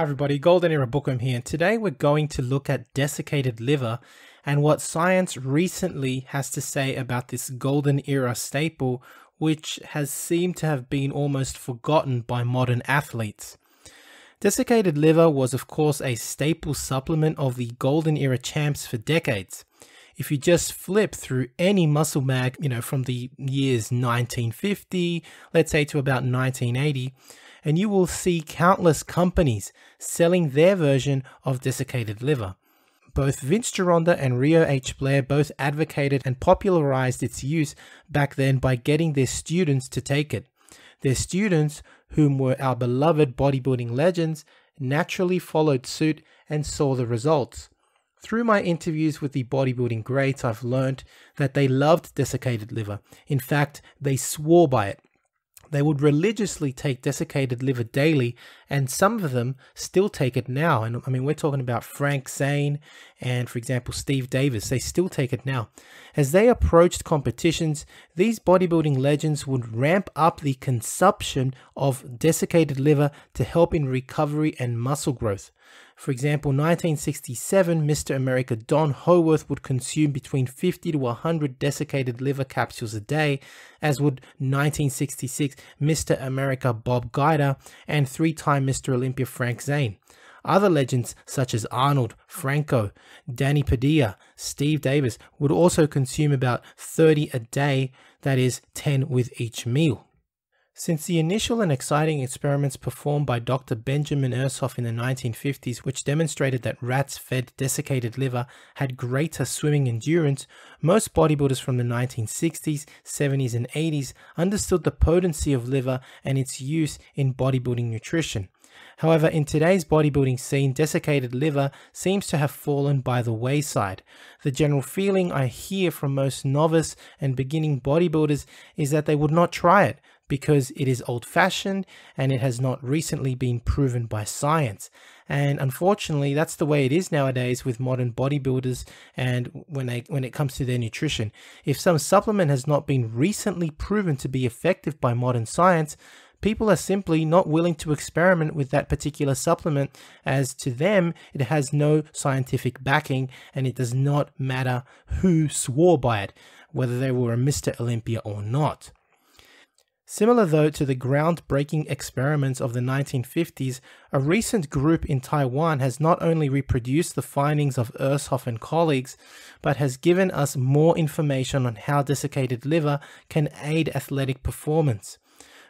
Hi everybody, Golden Era Bookworm here, and today we're going to look at desiccated liver and what science recently has to say about this Golden Era staple, which has seemed to have been almost forgotten by modern athletes. Desiccated liver was of course a staple supplement of the Golden Era champs for decades. If you just flip through any muscle mag, you know, from the years 1950, let's say to about 1980, and you will see countless companies selling their version of desiccated liver. Both Vince Gironda and Rheo H. Blair both advocated and popularized its use back then by getting their students to take it. Their students, whom were our beloved bodybuilding legends, naturally followed suit and saw the results. Through my interviews with the bodybuilding greats, I've learned that they loved desiccated liver. In fact, they swore by it. They would religiously take desiccated liver daily, and some of them still take it now. And I mean, we're talking about Frank Zane and, for example, Steve Davis. They still take it now. As they approached competitions, these bodybuilding legends would ramp up the consumption of desiccated liver to help in recovery and muscle growth. For example, 1967, Mr. America Don Howorth would consume between 50 to 100 desiccated liver capsules a day, as would 1966 Mr. America Bob Guida and three-time Mr. Olympia Frank Zane. Other legends such as Arnold, Franco, Danny Padilla, Steve Davis would also consume about 30 a day, that is 10 with each meal. Since the initial and exciting experiments performed by Dr. Benjamin Ershoff in the 1950s, which demonstrated that rats fed desiccated liver had greater swimming endurance, most bodybuilders from the 1960s, 70s, and 80s understood the potency of liver and its use in bodybuilding nutrition. However, in today's bodybuilding scene, desiccated liver seems to have fallen by the wayside. The general feeling I hear from most novice and beginning bodybuilders is that they would not try it because it is old fashioned and it has not recently been proven by science. And unfortunately, that's the way it is nowadays with modern bodybuilders and when they when it comes to their nutrition. If some supplement has not been recently proven to be effective by modern science, people are simply not willing to experiment with that particular supplement as to them it has no scientific backing and it does not matter who swore by it, whether they were a Mr. Olympia or not. Similar though to the groundbreaking experiments of the 1950s, a recent group in Taiwan has not only reproduced the findings of Ershoff and colleagues, but has given us more information on how desiccated liver can aid athletic performance.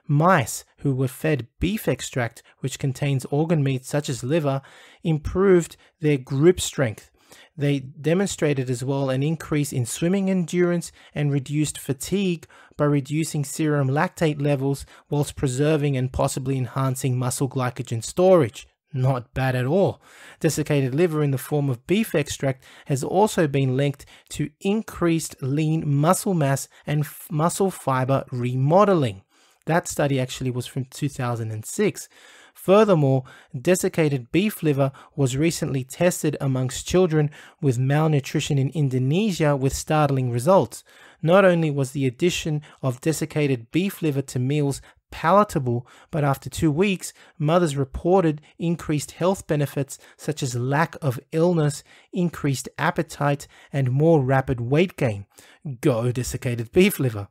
Mice who were fed beef extract, which contains organ meat such as liver, improved their grip strength, they demonstrated as well an increase in swimming endurance and reduced fatigue by reducing serum lactate levels whilst preserving and possibly enhancing muscle glycogen storage. Not bad at all. Desiccated liver in the form of beef extract has also been linked to increased lean muscle mass and muscle fiber remodeling. That study actually was from 2006. Furthermore, desiccated beef liver was recently tested amongst children with malnutrition in Indonesia with startling results. Not only was the addition of desiccated beef liver to meals palatable, but after two weeks, mothers reported increased health benefits such as lack of illness, increased appetite, and more rapid weight gain. Go desiccated beef liver.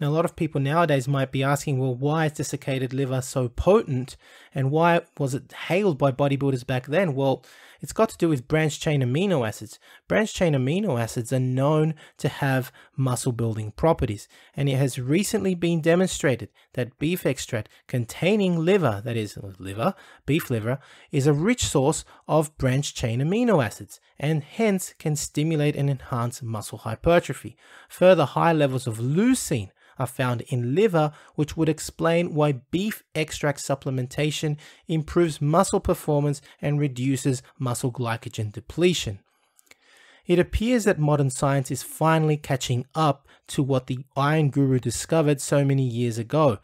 Now, a lot of people nowadays might be asking, well, why is desiccated liver so potent and why was it hailed by bodybuilders back then? Well, it's got to do with branched chain amino acids. Branched chain amino acids are known to have muscle building properties, and it has recently been demonstrated that beef extract containing liver, that is, liver, beef liver, is a rich source of branched chain amino acids and hence can stimulate and enhance muscle hypertrophy. Further, high levels of leucine are found in liver, which would explain why beef extract supplementation improves muscle performance and reduces muscle glycogen depletion. It appears that modern science is finally catching up to what the Iron Guru discovered so many years ago.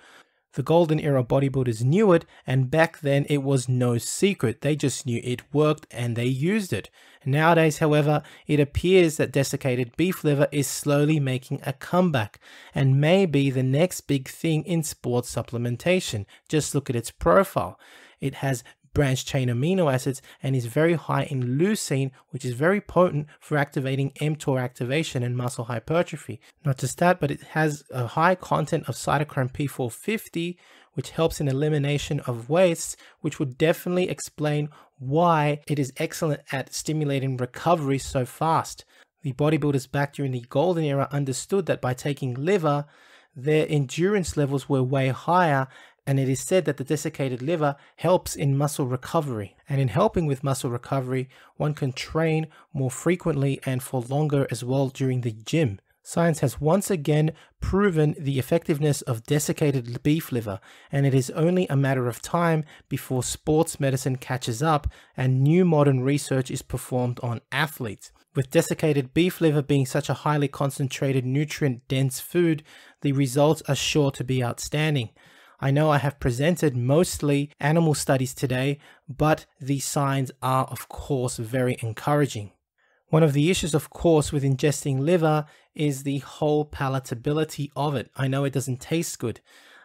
The golden era bodybuilders knew it, and back then it was no secret. They just knew it worked and they used it. Nowadays, however, it appears that desiccated beef liver is slowly making a comeback and may be the next big thing in sports supplementation. Just look at its profile. It has branched chain amino acids and is very high in leucine, which is very potent for activating mTOR activation and muscle hypertrophy. Not just that, but it has a high content of cytochrome P450, which helps in elimination of wastes, which would definitely explain why it is excellent at stimulating recovery so fast. The bodybuilders back during the golden era understood that by taking liver, their endurance levels were way higher and it is said that the desiccated liver helps in muscle recovery. And in helping with muscle recovery, one can train more frequently and for longer as well during the gym. Science has once again proven the effectiveness of desiccated beef liver, and it is only a matter of time before sports medicine catches up and new modern research is performed on athletes. With desiccated beef liver being such a highly concentrated, nutrient dense food, the results are sure to be outstanding. I know I have presented mostly animal studies today, but the signs are, of course, very encouraging. One of the issues, of course, with ingesting liver is the whole palatability of it. I know it doesn't taste good,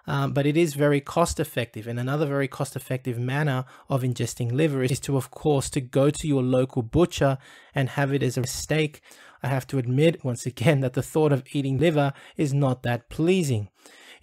um, but it is very cost effective. And another very cost effective manner of ingesting liver is to, of course, to go to your local butcher and have it as a steak. I have to admit, once again, that the thought of eating liver is not that pleasing.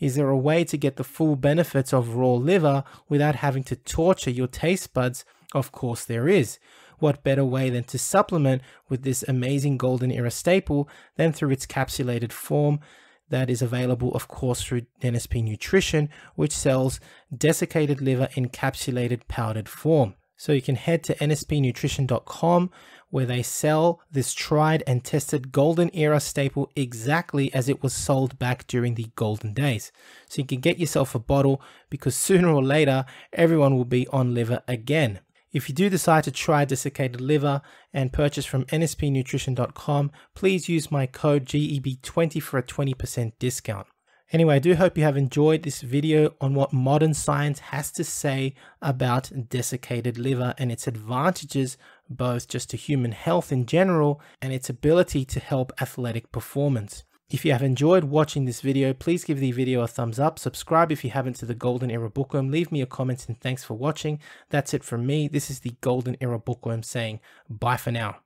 Is there a way to get the full benefits of raw liver without having to torture your taste buds? Of course, there is. What better way than to supplement with this amazing golden era staple than through its capsulated form that is available, of course, through NSP Nutrition, which sells desiccated liver in encapsulated powdered form. So you can head to nspnutrition.com where they sell this tried and tested golden era staple exactly as it was sold back during the golden days. So you can get yourself a bottle because sooner or later everyone will be on liver again. If you do decide to try desiccated liver and purchase from nspnutrition.com, please use my code GEB20 for a 20% discount. Anyway, I do hope you have enjoyed this video on what modern science has to say about desiccated liver and its advantages both just to human health in general and its ability to help athletic performance. If you have enjoyed watching this video, please give the video a thumbs up, subscribe if you haven't to the Golden Era Bookworm, leave me a comment and thanks for watching. That's it from me. This is the Golden Era Bookworm saying bye for now.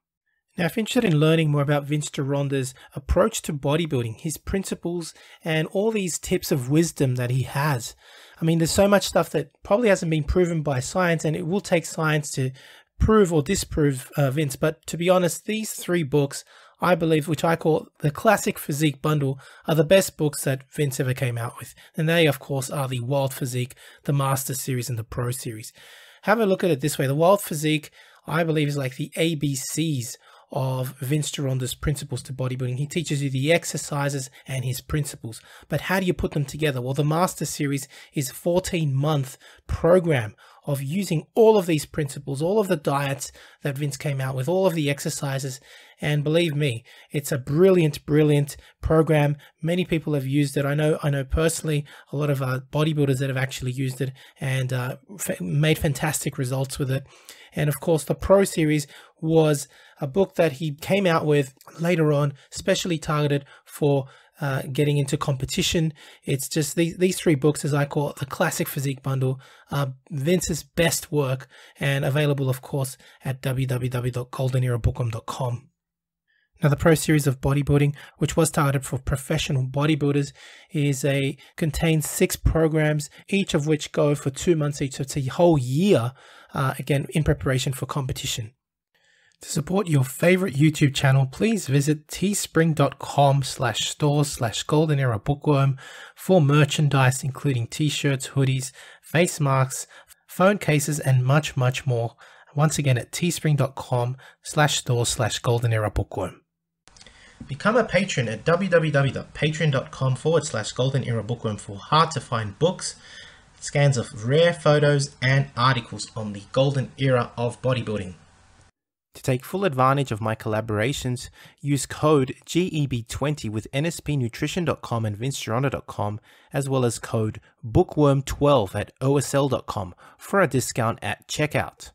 Now, if you're interested in learning more about Vince Gironda's approach to bodybuilding, his principles, and all these tips of wisdom that he has, I mean, there's so much stuff that probably hasn't been proven by science, and it will take science to prove or disprove uh, Vince. But to be honest, these three books, I believe, which I call the classic physique bundle, are the best books that Vince ever came out with. And they, of course, are the Wild Physique, the Master Series, and the Pro Series. Have a look at it this way the Wild Physique, I believe, is like the ABCs of Vince Gironda's principles to bodybuilding. He teaches you the exercises and his principles. But how do you put them together? Well, the Master Series is a 14 month program of using all of these principles, all of the diets that Vince came out with, all of the exercises. And believe me, it's a brilliant, brilliant program. Many people have used it. I know, I know personally a lot of uh, bodybuilders that have actually used it and uh, made fantastic results with it. And of course, the Pro Series was a book that he came out with later on, specially targeted for uh, getting into competition. It's just these, these three books, as I call it, the classic physique bundle, uh, Vince's best work, and available, of course, at www.goldenerabookworm.com. Now, the Pro Series of Bodybuilding, which was targeted for professional bodybuilders, is a contains six programs, each of which go for two months each. So it's a whole year, uh, again, in preparation for competition. To support your favorite YouTube channel, please visit teespring.com slash stores slash golden era bookworm for merchandise including t-shirts, hoodies, face masks, phone cases, and much, much more. Once again at teespring.com slash stores slash golden era bookworm. Become a patron at www.patreon.com forward slash golden era bookworm for hard to find books, scans of rare photos, and articles on the golden era of bodybuilding. To take full advantage of my collaborations, use code GEB20 with nspnutrition.com and vincegironda.com, as well as code bookworm12 at osl.com for a discount at checkout.